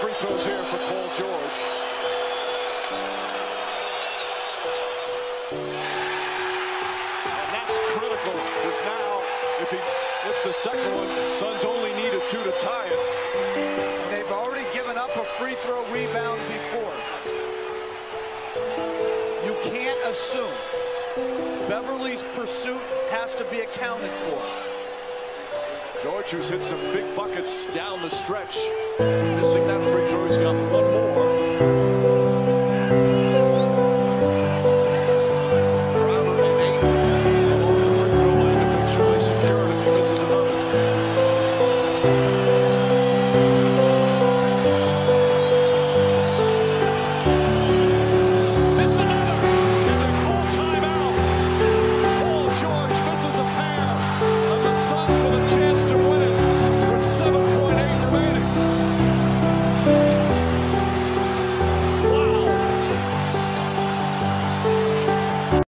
free throws here for Paul George. And that's critical. It's now, if he gets the second one, Suns only needed two to tie it. And they've already given up a free throw rebound before. You can't assume Beverley's pursuit has to be accounted for. George, who's hit some big buckets down the stretch. Thank you.